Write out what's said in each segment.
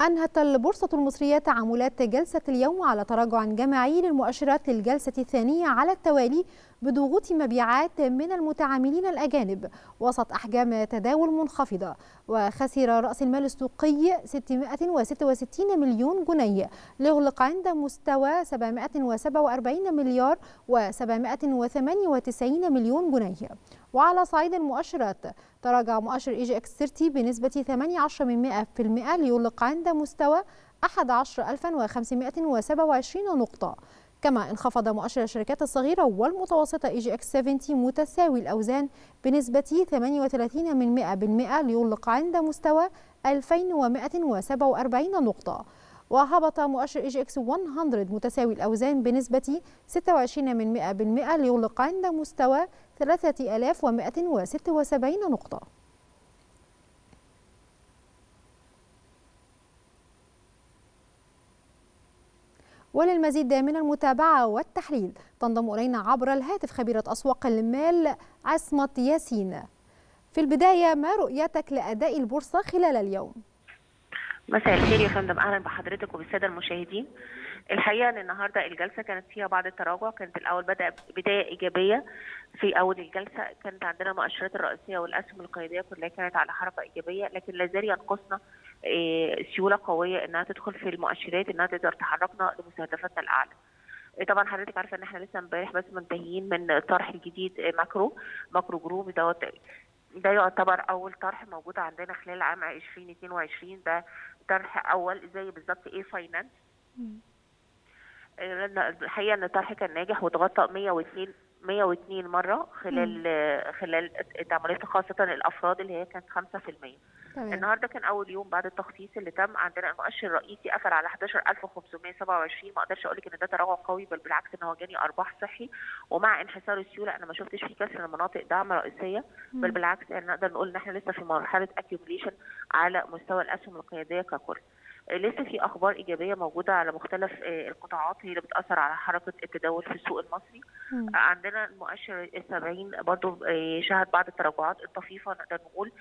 أنهت البورصة المصرية تعاملات جلسة اليوم على تراجع جماعي للمؤشرات للجلسة الثانية على التوالي بضغوط مبيعات من المتعاملين الأجانب وسط أحجام تداول منخفضة. وخسر رأس المال السوقي 666 مليون جنيه. ليغلق عند مستوى 747 مليار و798 مليون جنيه. وعلى صعيد المؤشرات تراجع مؤشر EGX 30 بنسبة 18% ليغلق عند مستوى 11527 نقطة. كما انخفض مؤشر الشركات الصغيرة والمتوسطة EGX 70 متساوي الأوزان بنسبة 38 من 100% ليغلق عند مستوى 2147 نقطة. وهبط مؤشر EGX 100 متساوي الأوزان بنسبة 26 من 100% ليغلق عند مستوى 3176 نقطة وللمزيد من المتابعة والتحليل تنضم إلينا عبر الهاتف خبيرة أسواق المال عصمت ياسين في البداية ما رؤيتك لأداء البورصة خلال اليوم؟ مساء الخير يا فندم. أهلا بحضرتك وبالسادة المشاهدين. الحقيقة إن النهارده الجلسة كانت فيها بعض التراجع. كانت الأول بدأ بداية إيجابية في أول الجلسة. كانت عندنا المؤشرات الرئيسية والأسهم القيادية كلها كانت على حركة إيجابية لكن لا زال ينقصنا سيولة قوية إنها تدخل في المؤشرات إنها تقدر تحركنا لمستهدفاتنا الأعلى. طبعا حضرتك عارفة إن إحنا لسه امبارح بس منتهيين من الطرح الجديد ماكرو ماكرو جروب. دوت ده يعتبر أول طرح موجود عندنا خلال عام 2022 ده طرح أول زي بالظبط إيه فاينانس الحقيقة إن الطرح كان ناجح واتغطى 102 102 مرة خلال مم. خلال التعاملات خاصة الأفراد اللي هي كانت 5% طيب. النهارده كان أول يوم بعد التخصيص اللي تم عندنا المؤشر الرئيسي قفل على 11527 ما أقدرش أقول لك إن ده تراجع قوي بل بالعكس إن هو جاني أرباح صحي ومع انحسار السيولة أنا ما شفتش في كسر المناطق دعم رئيسية مم. بل بالعكس يعني نقدر نقول إن إحنا لسه في مرحلة اكيوميليشن على مستوى الأسهم القيادية ككل لسه في أخبار إيجابية موجودة على مختلف القطاعات هي اللي بتأثر على حركة التداول في السوق المصري م. عندنا المؤشر السبعين برضو شهد بعض التراجعات الطفيفة نقدر نقول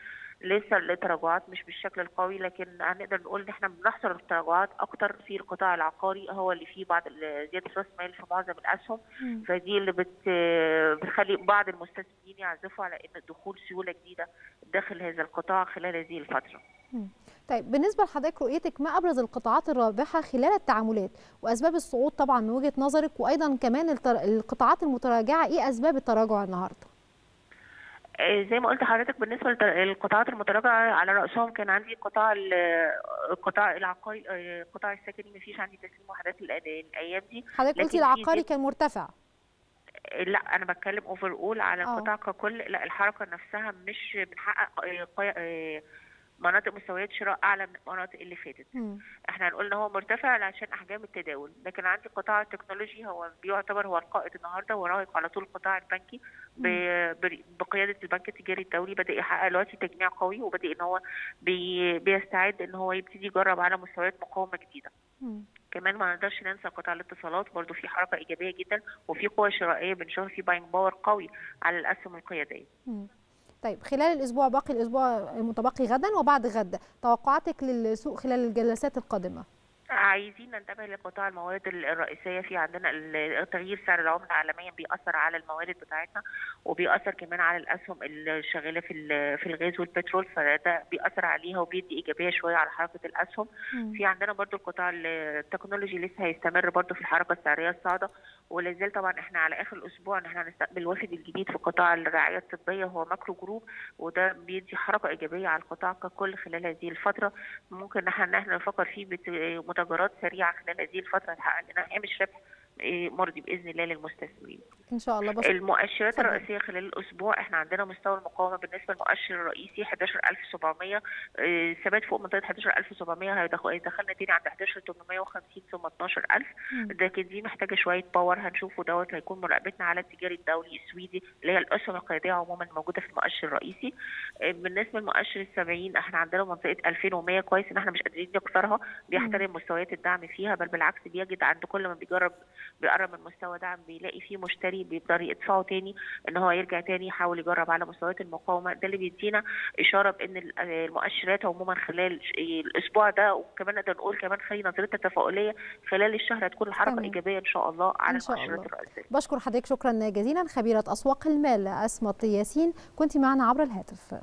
لسه التراجعات مش بالشكل القوي لكن هنقدر نقول إن إحنا بنحصر التراجعات أكتر في القطاع العقاري هو اللي فيه بعض زيادة رأس مال في معظم الأسهم م. فدي اللي بت بتخلي بعض المستثمرين يعزفوا على إن دخول سيولة جديدة داخل هذا القطاع خلال هذه الفترة. طيب بالنسبة لحضرتك رؤيتك ما أبرز القطاعات الرابحة خلال التعاملات؟ وأسباب الصعود طبعا من وجهة نظرك وأيضا كمان القطاعات المتراجعة إيه أسباب التراجع النهارده؟ زي ما قلت لحضرتك بالنسبة للقطاعات المتراجعة على رأسهم كان عندي قطاع القطاع العقاري القطاع السكني ما فيش عندي تسليم وحدات الأيام دي. حضرتك قلتي العقاري كان مرتفع. لا أنا بتكلم overall على القطاع ككل لا الحركة نفسها مش بنحقق مناطق مستويات شراء أعلى من المناطق اللي فاتت م. إحنا هنقول إن هو مرتفع عشان أحجام التداول لكن عندي قطاع التكنولوجي هو بيعتبر هو القائد النهارده ولاحق على طول القطاع البنكي بقيادة البنك التجاري الدولي بدأ يحقق دلوقتي تجميع قوي وبدأ إن هو بي بيستعد إن هو يبتدي يجرب على مستويات مقاومة جديدة م. كمان ما نقدرش ننسى قطاع الاتصالات برضو في حركة إيجابية جدا وفي قوة شرائية بنشوف في buying power قوي على الأسهم القيادية م. طيب خلال الأسبوع باقي الأسبوع المتبقي غدا وبعد غد توقعاتك للسوق خلال الجلسات القادمة؟ عايزين ننتبه لقطاع الموارد الرئيسية. في عندنا تغيير سعر العملة عالميا بيأثر على الموارد بتاعتنا وبيأثر كمان على الأسهم اللي شغاله في في الغاز والبترول. فده بيأثر عليها وبيدي إيجابية شوية على حركة الأسهم. م. في عندنا برضو القطاع التكنولوجي لسه هيستمر برضو في الحركة السعرية الصاعدة. ولا زال طبعا إحنا على آخر الأسبوع إن إحنا هنستقبل الوافد الجديد في قطاع الرعاية الطبية هو ماكرو جروب. وده بيدي حركة إيجابية على القطاع ككل خلال هذه الفترة. ممكن إن إحنا نفكر فيه متغيرات سريعة خلال هذه الفترة. تحقق لنا هامش ربح مرضي بإذن الله للمستثمرين. إن شاء الله. بس المؤشرات الرئيسية خلال الأسبوع إحنا عندنا مستوى المقاومة بالنسبة للمؤشر الرئيسي 11700 ثبات فوق منطقة 11700 هيدخلنا تاني عند 11850 ثم 12000 لكن دي محتاجة شوية باور هنشوفه دوت هيكون مراقبتنا على التجاري الدولي السويدي اللي هي الأسهم القيادية عموما موجودة في المؤشر الرئيسي. بالنسبة للمؤشر ال 70 إحنا عندنا منطقة 2100 كويس إن إحنا مش قادرين نكسرها بيحترم مستويات الدعم فيها بل بالعكس بيجد عند كل ما بيجرب بيقرب من مستوى دعم بيلاقي فيه مشتري بيقدر يدفعه تاني إن هو يرجع تاني يحاول يجرب على مستويات المقاومة. ده اللي بيدينا إشارة بإن المؤشرات عموما خلال الأسبوع ده وكمان نقدر نقول كمان خلي نظرتنا التفاؤليه خلال الشهر هتكون الحركة تمام. إيجابية إن شاء الله على المؤشرات الرئيسية. بشكر حضرتك شكرا جزيلا. خبيرة أسواق المال اسمت ياسين كنت معنا عبر الهاتف.